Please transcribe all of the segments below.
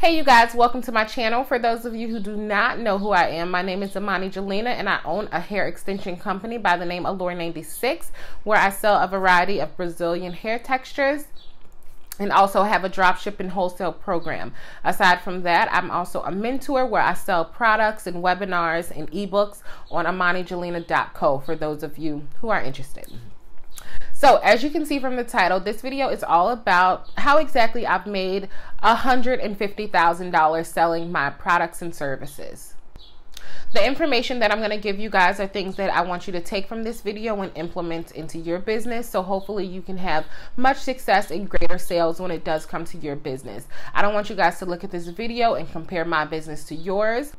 Hey you guys, welcome to my channel. For those of you who do not know who I am, my name is Imani Jelena and I own a hair extension company by the name Allure 96 where I sell a variety of Brazilian hair textures and also have a drop ship and wholesale program. Aside from that, I'm also a mentor where I sell products and webinars and ebooks on imanijelena.co for those of you who are interested. So as you can see from the title, this video is all about how exactly I've made $150,000 selling my products and services. The information that I'm going to give you guys are things that I want you to take from this video and implement into your business. So hopefully you can have much success and greater sales when it does come to your business. I don't want you guys to look at this video and compare my business to yours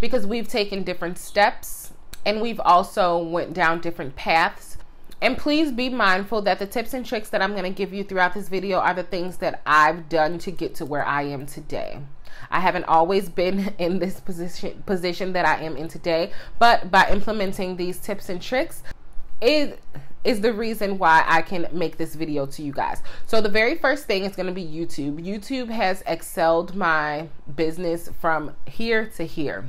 because we've taken different steps and we've also went down different paths and please be mindful that the tips and tricks that I'm going to give you throughout this video are the things that I've done to get to where I am today. I haven't always been in this position position that I am in today, but by implementing these tips and tricks, it is the reason why I can make this video to you guys. So the very first thing is going to be YouTube. YouTube has excelled my business from here to here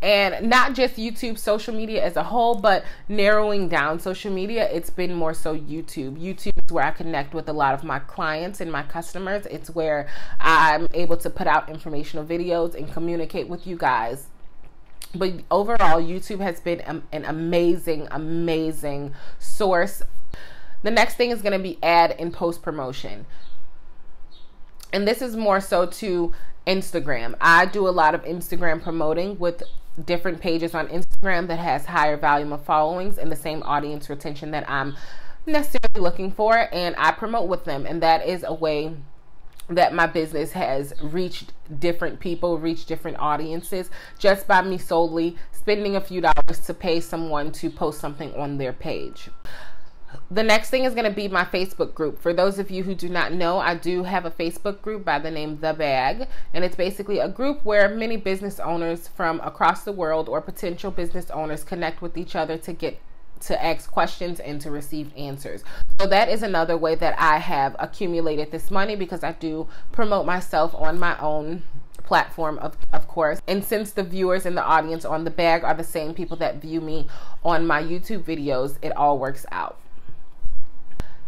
and not just YouTube social media as a whole, but narrowing down social media, it's been more so YouTube. YouTube is where I connect with a lot of my clients and my customers. It's where I'm able to put out informational videos and communicate with you guys. But overall, YouTube has been an amazing, amazing source. The next thing is going to be ad and post promotion. And this is more so to Instagram. I do a lot of Instagram promoting with different pages on Instagram that has higher volume of followings and the same audience retention that I'm necessarily looking for and I promote with them and that is a way that my business has reached different people, reached different audiences just by me solely spending a few dollars to pay someone to post something on their page. The next thing is going to be my Facebook group. For those of you who do not know, I do have a Facebook group by the name The Bag, and it's basically a group where many business owners from across the world or potential business owners connect with each other to get to ask questions and to receive answers. So that is another way that I have accumulated this money because I do promote myself on my own platform of, of course and since the viewers and the audience on the bag are the same people that view me on my youtube videos it all works out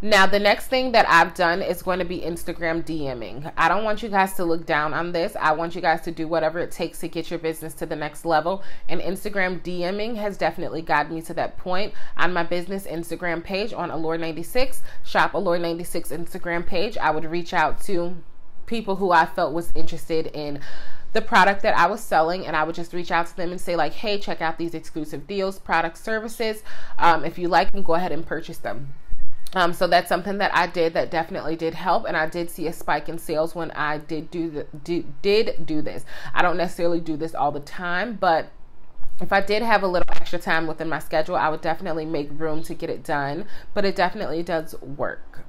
now, the next thing that I've done is going to be Instagram DMing. I don't want you guys to look down on this. I want you guys to do whatever it takes to get your business to the next level. And Instagram DMing has definitely gotten me to that point. On my business Instagram page on Allure96, Shop Allure96 Instagram page, I would reach out to people who I felt was interested in the product that I was selling, and I would just reach out to them and say, like, hey, check out these exclusive deals, products, services. Um, if you like them, go ahead and purchase them. Um, so that's something that I did that definitely did help, and I did see a spike in sales when I did do the do, did do this. I don't necessarily do this all the time, but if I did have a little extra time within my schedule, I would definitely make room to get it done. But it definitely does work.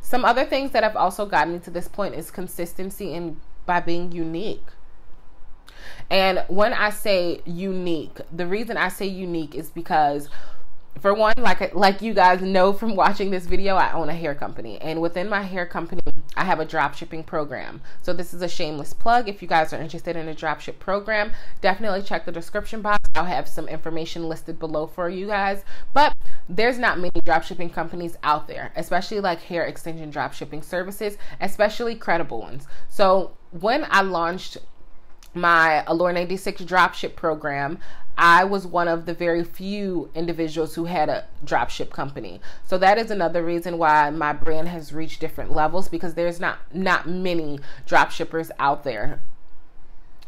Some other things that have also gotten me to this point is consistency and by being unique. And when I say unique, the reason I say unique is because for one, like like you guys know from watching this video, I own a hair company, and within my hair company, I have a drop shipping program. So this is a shameless plug. If you guys are interested in a drop ship program, definitely check the description box. I'll have some information listed below for you guys. But there's not many drop shipping companies out there, especially like hair extension drop shipping services, especially credible ones. So when I launched my Allure 96 dropship program, I was one of the very few individuals who had a dropship company. So that is another reason why my brand has reached different levels because there's not not many dropshippers out there.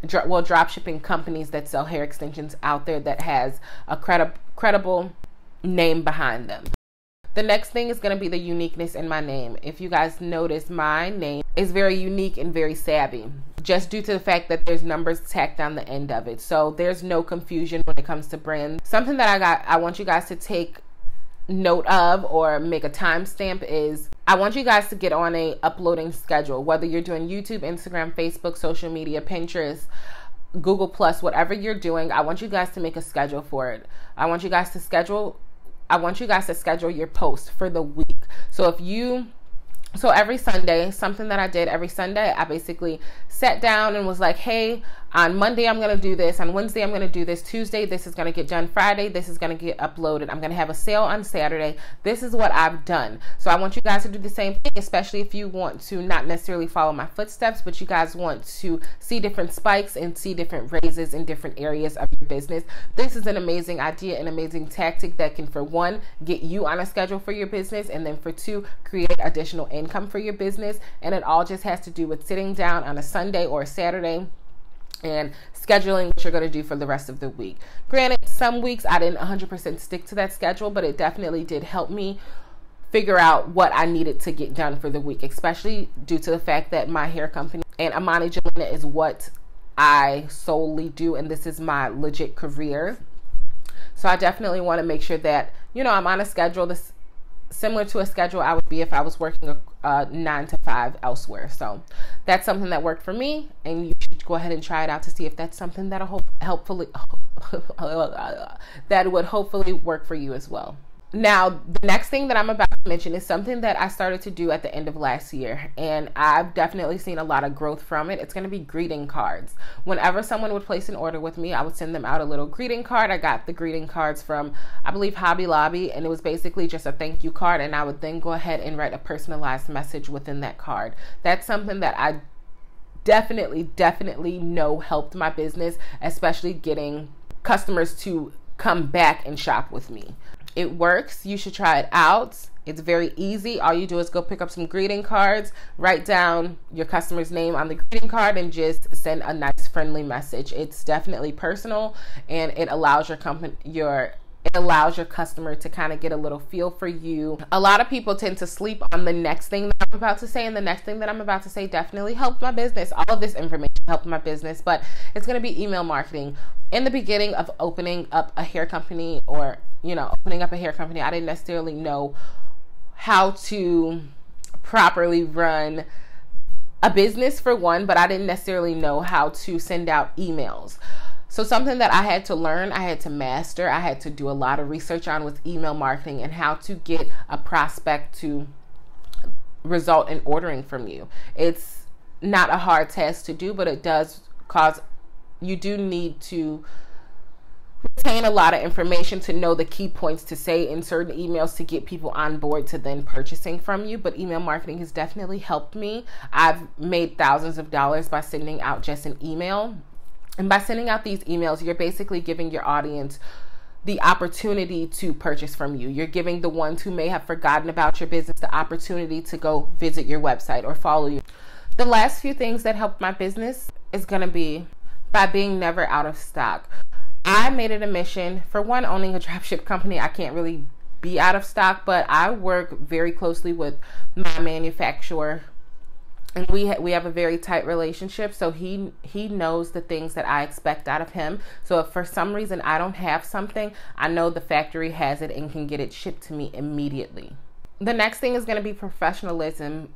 Dro- well, dropshipping companies that sell hair extensions out there that has a credi- credible name behind them. The next thing is going to be the uniqueness in my name. If you guys notice, my name is very unique and very savvy just due to the fact that there's numbers tacked on the end of it. So there's no confusion when it comes to brands. Something that I got I want you guys to take note of or make a timestamp is I want you guys to get on a uploading schedule, whether you're doing YouTube, Instagram, Facebook, social media, Pinterest, Google Plus, whatever you're doing, I want you guys to make a schedule for it. I want you guys to schedule I want you guys to schedule your post for the week. So if you so every Sunday, something that I did every Sunday, I basically sat down and was like, hey, on Monday, I'm going to do this. On Wednesday, I'm going to do this. Tuesday, this is going to get done. Friday, this is going to get uploaded. I'm going to have a sale on Saturday. This is what I've done. So I want you guys to do the same thing, especially if you want to not necessarily follow my footsteps, but you guys want to see different spikes and see different raises in different areas of your business. This is an amazing idea, an amazing tactic that can, for one, get you on a schedule for your business, and then for two, create additional income for your business. And it all just has to do with sitting down on a Sunday or a Saturday and scheduling what you're going to do for the rest of the week. Granted, some weeks I didn't 100% stick to that schedule, but it definitely did help me figure out what I needed to get done for the week, especially due to the fact that my hair company and Imani Jelena is what I solely do, and this is my legit career. So I definitely want to make sure that, you know, I'm on a schedule this similar to a schedule I would be if I was working a, a, nine to five elsewhere. So that's something that worked for me, and you should go ahead and try it out to see if that's something that'll hope, helpfully that would hopefully work for you as well. Now, the next thing that I'm about mention is something that I started to do at the end of last year, and I've definitely seen a lot of growth from it. It's going to be greeting cards. Whenever someone would place an order with me, I would send them out a little greeting card. I got the greeting cards from, I believe, Hobby Lobby, and it was basically just a thank you card, and I would then go ahead and write a personalized message within that card. That's something that I definitely, definitely know helped my business, especially getting customers to come back and shop with me. It works. You should try it out. It's very easy. All you do is go pick up some greeting cards, write down your customer's name on the greeting card, and just send a nice, friendly message. It's definitely personal, and it allows your company, your it allows your customer to kind of get a little feel for you. A lot of people tend to sleep on the next thing that I'm about to say, and the next thing that I'm about to say definitely helped my business. All of this information helped my business, but it's going to be email marketing. In the beginning of opening up a hair company or, you know, opening up a hair company, I didn't necessarily know how to properly run a business for one, but I didn't necessarily know how to send out emails. So, something that I had to learn, I had to master, I had to do a lot of research on with email marketing and how to get a prospect to result in ordering from you. It's not a hard task to do, but it does cause you do need to retain a lot of information to know the key points to say in certain emails to get people on board to then purchasing from you. But email marketing has definitely helped me. I've made thousands of dollars by sending out just an email and by sending out these emails, you're basically giving your audience the opportunity to purchase from you. You're giving the ones who may have forgotten about your business the opportunity to go visit your website or follow you. The last few things that helped my business is going to be by being never out of stock. I made it a mission. For one owning a dropship company. I can't really be out of stock, but I work very closely with my manufacturer. And we ha- we have a very tight relationship so he he knows the things that I expect out of him. So if for some reason I don't have something I know the factory has it and can get it shipped to me immediately. The next thing is going to be professionalism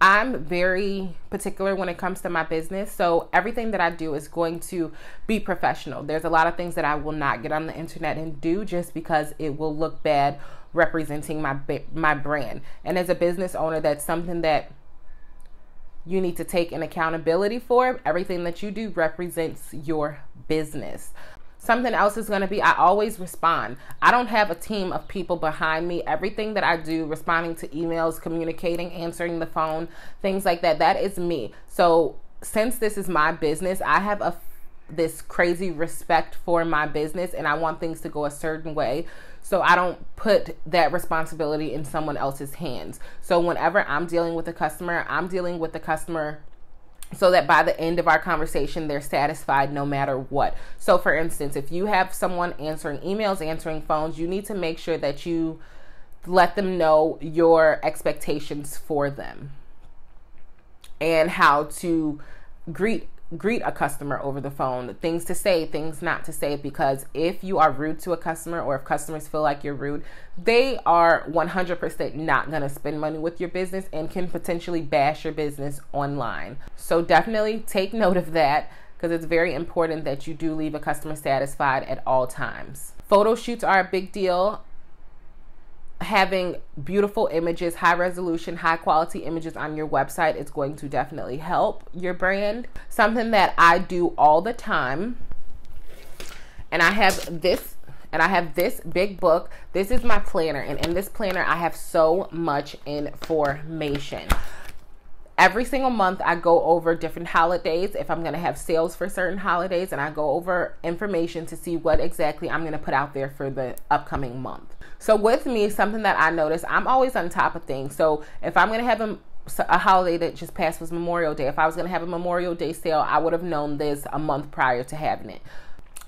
I'm very particular when it comes to my business. So everything that I do is going to be professional. There's a lot of things that I will not get on the internet and do just because it will look bad representing my my brand. And as a business owner, that's something that you need to take an accountability for. Everything that you do represents your business. Something else is going to be I always respond. I don't have a team of people behind me. Everything that I do, responding to emails, communicating, answering the phone, things like that, that is me. So, since this is my business, I have a this crazy respect for my business and I want things to go a certain way. So I don't put that responsibility in someone else's hands. So whenever I'm dealing with a customer, I'm dealing with the customer so that by the end of our conversation, they're satisfied no matter what. So, for instance, if you have someone answering emails, answering phones, you need to make sure that you let them know your expectations for them and how to greet greet a customer over the phone, things to say, things not to say, because if you are rude to a customer or if customers feel like you're rude, they are 100% not going to spend money with your business and can potentially bash your business online. So definitely take note of that because it's very important that you do leave a customer satisfied at all times. Photo shoots are a big deal. Having beautiful images, high resolution, high quality images on your website is going to definitely help your brand. Something that I do all the time. And I have this and I have this big book. This is my planner and in this planner I have so much information every single month I go over different holidays if I'm going to have sales for certain holidays and I go over information to see what exactly I'm going to put out there for the upcoming month. So with me, something that I notice, I'm always on top of things. So if I'm going to have a a holiday that just passed was Memorial Day. If I was going to have a Memorial Day sale, I would have known this a month prior to having it.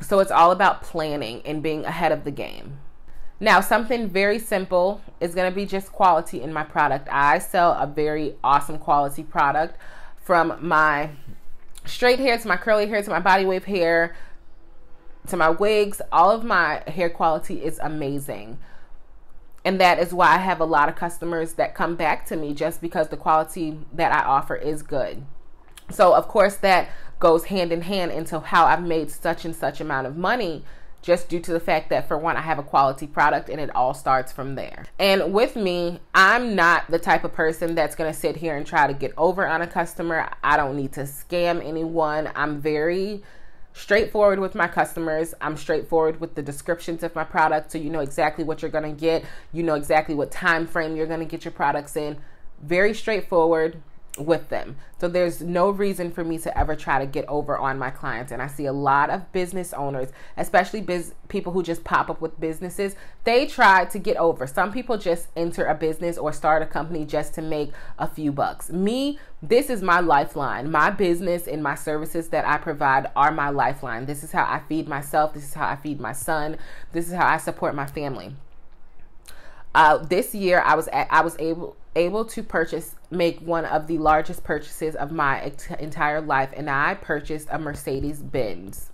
So it's all about planning and being ahead of the game. Now, something very simple is going to be just quality in my product. I sell a very awesome quality product from my straight hair to my curly hair to my body wave hair to my wigs. All of my hair quality is amazing. And that is why I have a lot of customers that come back to me just because the quality that I offer is good. So, of course, that goes hand in hand into how I've made such and such amount of money just due to the fact that for one I have a quality product and it all starts from there. And with me, I'm not the type of person that's going to sit here and try to get over on a customer. I don't need to scam anyone. I'm very straightforward with my customers. I'm straightforward with the descriptions of my product so you know exactly what you're going to get. You know exactly what time frame you're going to get your products in. Very straightforward with them. So there's no reason for me to ever try to get over on my clients. And I see a lot of business owners, especially biz- people who just pop up with businesses, they try to get over. Some people just enter a business or start a company just to make a few bucks. Me, this is my lifeline. My business and my services that I provide are my lifeline. This is how I feed myself. This is how I feed my son. This is how I support my family. Uh, this year, I was I was able able to purchase make one of the largest purchases of my entire life, and I purchased a Mercedes Benz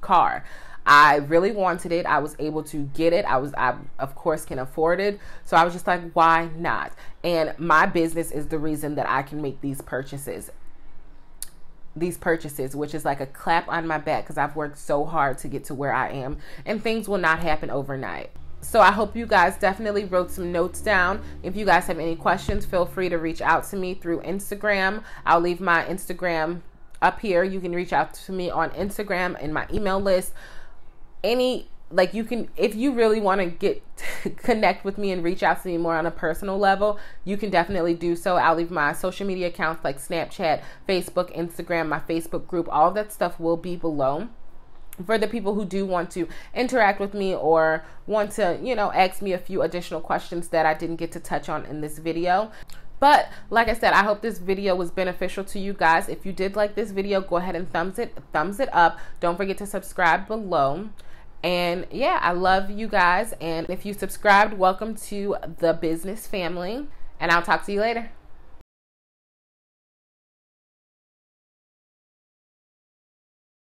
car. I really wanted it. I was able to get it. I was, I of course can afford it. So I was just like, why not? And my business is the reason that I can make these purchases. These purchases, which is like a clap on my back because I've worked so hard to get to where I am, and things will not happen overnight. So I hope you guys definitely wrote some notes down. If you guys have any questions, feel free to reach out to me through Instagram. I'll leave my Instagram up here. You can reach out to me on Instagram in my email list. Any like you can if you really want to get connect with me and reach out to me more on a personal level you can definitely do so i'll leave my social media accounts like snapchat facebook instagram my facebook group all that stuff will be below for the people who do want to interact with me or want to, you know, ask me a few additional questions that I didn't get to touch on in this video. But like I said, I hope this video was beneficial to you guys. If you did like this video, go ahead and thumbs it thumbs it up. Don't forget to subscribe below. And yeah, I love you guys. And if you subscribed, welcome to the business family. And I'll talk to you later.